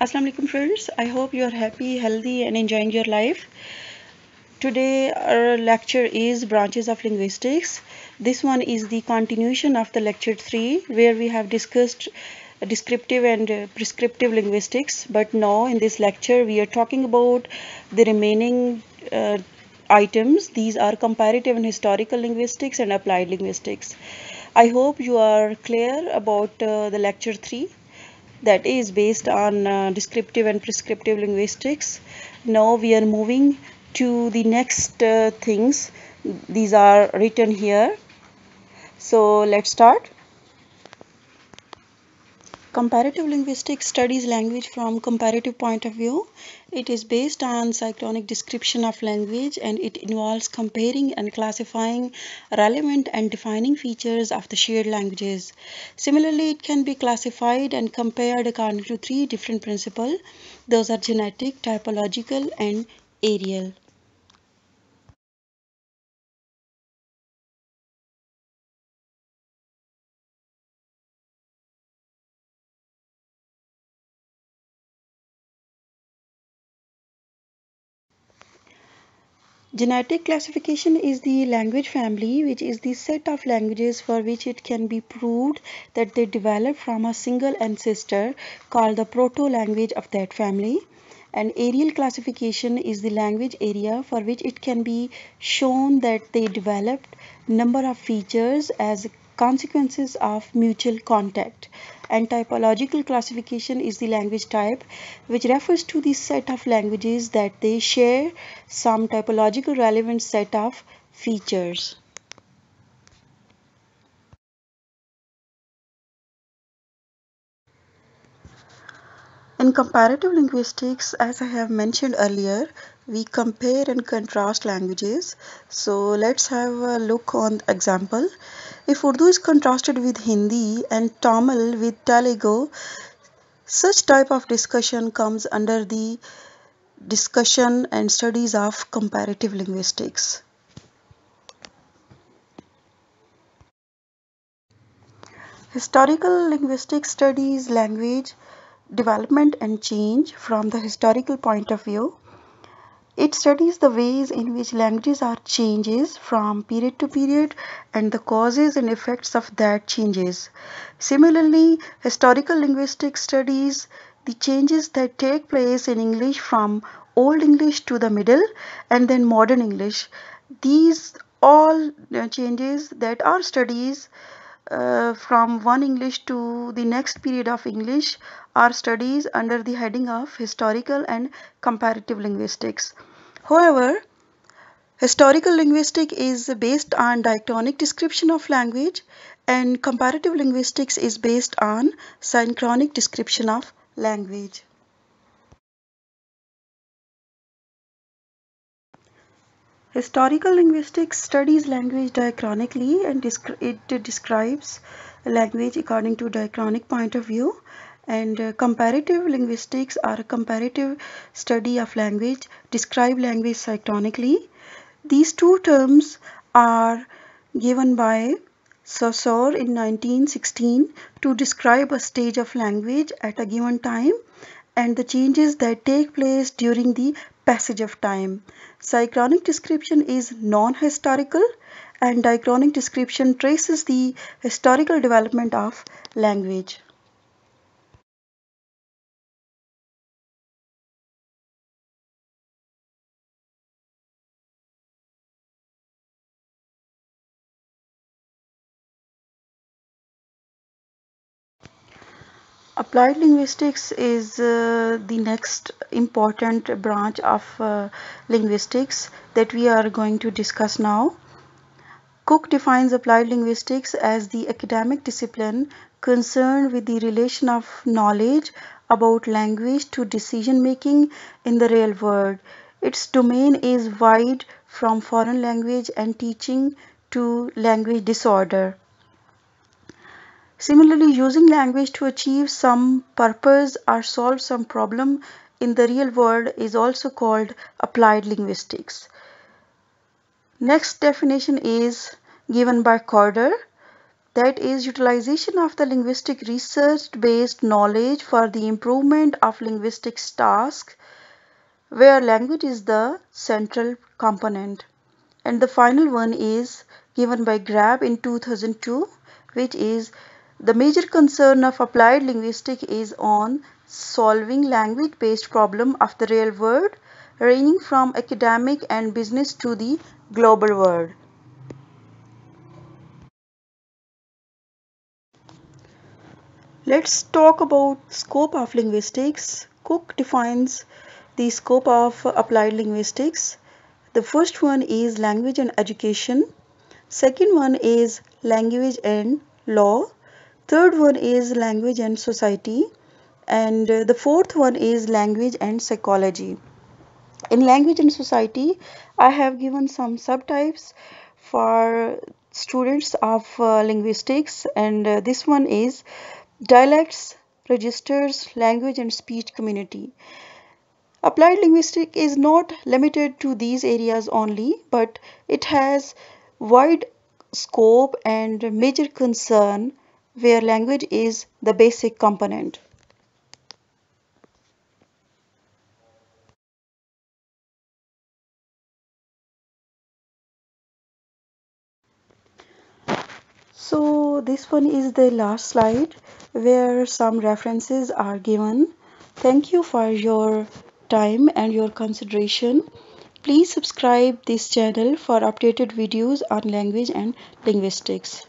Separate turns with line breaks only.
Assalamu alaikum friends. I hope you are happy, healthy and enjoying your life. Today our lecture is branches of linguistics. This one is the continuation of the lecture 3 where we have discussed descriptive and prescriptive linguistics but now in this lecture we are talking about the remaining uh, items. These are comparative and historical linguistics and applied linguistics. I hope you are clear about uh, the lecture 3 that is based on uh, descriptive and prescriptive linguistics. Now we are moving to the next uh, things. These are written here. So let's start. Comparative linguistics studies language from comparative point of view. It is based on synchronic description of language and it involves comparing and classifying relevant and defining features of the shared languages. Similarly, it can be classified and compared according to three different principles. Those are genetic, typological and areal. Genetic classification is the language family which is the set of languages for which it can be proved that they developed from a single ancestor called the proto-language of that family. And areal classification is the language area for which it can be shown that they developed number of features as consequences of mutual contact and typological classification is the language type which refers to the set of languages that they share some typological relevant set of features. In comparative linguistics, as I have mentioned earlier, we compare and contrast languages. So let's have a look on example. If Urdu is contrasted with Hindi and Tamil with Telugu, such type of discussion comes under the discussion and studies of comparative linguistics. Historical linguistics studies language development and change from the historical point of view. It studies the ways in which languages are changes from period to period and the causes and effects of that changes. Similarly, historical linguistics studies the changes that take place in English from Old English to the Middle and then Modern English. These all changes that are studies uh, from one English to the next period of English are studies under the heading of historical and comparative linguistics. However, historical linguistics is based on diachronic description of language and comparative linguistics is based on synchronic description of language. Historical linguistics studies language diachronically and it describes language according to diachronic point of view. And uh, comparative linguistics are a comparative study of language describe language synchronically these two terms are given by Saussure in 1916 to describe a stage of language at a given time and the changes that take place during the passage of time. Synchronic description is non-historical and diachronic description traces the historical development of language. Applied linguistics is uh, the next important branch of uh, linguistics that we are going to discuss now. Cook defines applied linguistics as the academic discipline concerned with the relation of knowledge about language to decision making in the real world. Its domain is wide from foreign language and teaching to language disorder. Similarly, using language to achieve some purpose or solve some problem in the real world is also called applied linguistics. Next definition is given by Corder. that is utilization of the linguistic research based knowledge for the improvement of linguistics task where language is the central component and the final one is given by Grabe in 2002 which is the major concern of applied linguistics is on solving language based problem of the real world ranging from academic and business to the global world. Let's talk about scope of linguistics. Cook defines the scope of applied linguistics. The first one is language and education. Second one is language and law. Third one is language and society. And the fourth one is language and psychology. In language and society, I have given some subtypes for students of uh, linguistics and uh, this one is dialects, registers, language and speech community. Applied linguistics is not limited to these areas only, but it has wide scope and major concern where language is the basic component. So this one is the last slide where some references are given. Thank you for your time and your consideration. Please subscribe this channel for updated videos on language and linguistics.